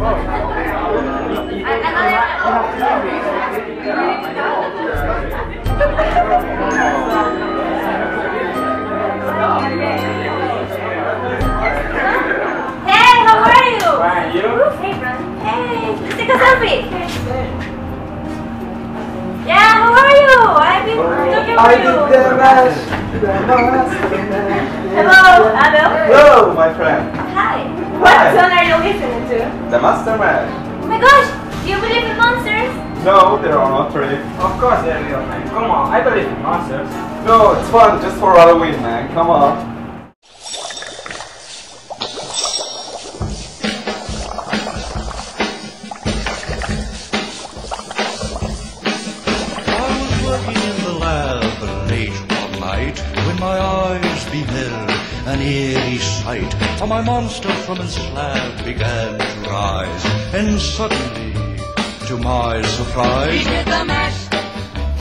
I you. did the mash, the mash, the mash. Hello, Abel. Hello, my friend. Hi. What song are you listening to? The Master Mash. Oh my gosh, do you believe in monsters? No, there are not really. Of course they're real, man. Come on, I believe in monsters. No, it's fun just for Halloween, man. Come on. I was working in the lab late one night when my eyes beheld an eerie sight. For my monster from his slab began to rise, and suddenly, to my surprise, he did the mash,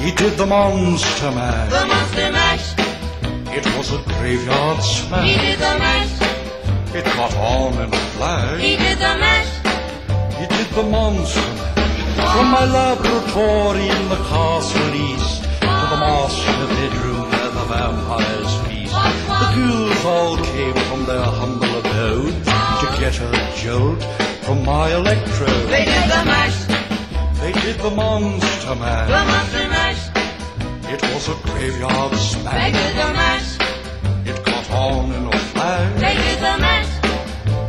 he did the monster mash. the monster mash. It was a graveyard smash. He did the mash, It caught on in a flash. he did the mash. He did the monster mash. From my laboratory in the castle east to the master bedroom their humble abode to get a jolt from my electrode. They did the mash, They did the monster the monster mash. It was a graveyard smash. They did the mash, It caught on in a flash. they did the mash.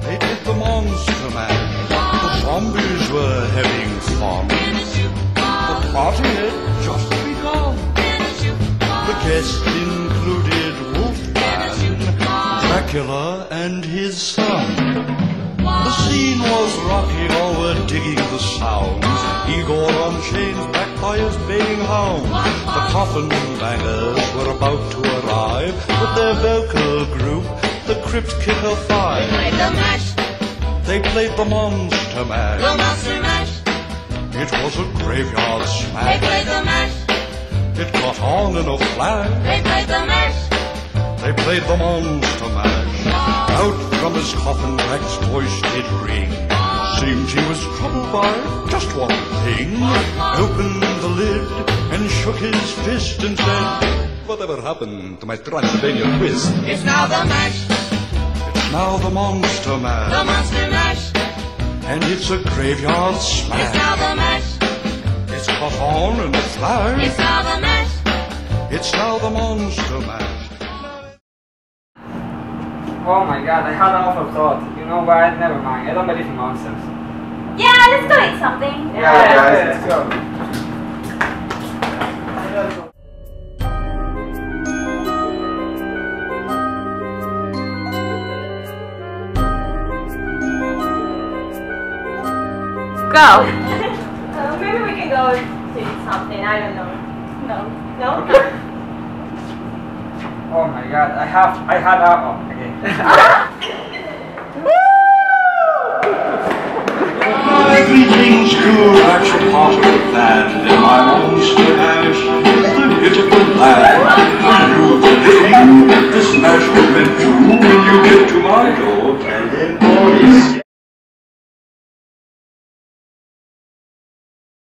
They did the monster mash. The zombies were having fun. The party had just begun. The guests included Dracula, and his son. The scene was rocking, all were digging the sounds. Igor on chains, backed by his baying hounds. The coffin bangers were about to arrive with their vocal group, the Crypt Kicker Five. They did the mash, They played the monster mash. the monster mash. It was a graveyard smash. They played the mash, It caught on in a flash. they played the mash. They played the monster mash. Out from his coffin, Rex's voice did ring. Seemed he was troubled by just one thing. Opened the lid and shook his fist and said, Whatever happened to my Transylvania twist? It's now the mash, It's now the monster mash. the monster mash. And it's a graveyard smash. It's now the mash, It's caught on in a flash. it's now the mash. It's now the monster mash. Oh my god, I had an awful thought. You know what? Never mind. I don't believe in monsters. Yeah, let's go eat something. Yeah, guys, let's go. Go. uh, maybe we can go to eat something. I don't know. No. No? Oh my god, I have, I had that one. Woo! Everything's good, I'm from Hartford land, and my monster ash is the beautiful land. You believe this smash will meant to when you get to my door, tell him boys.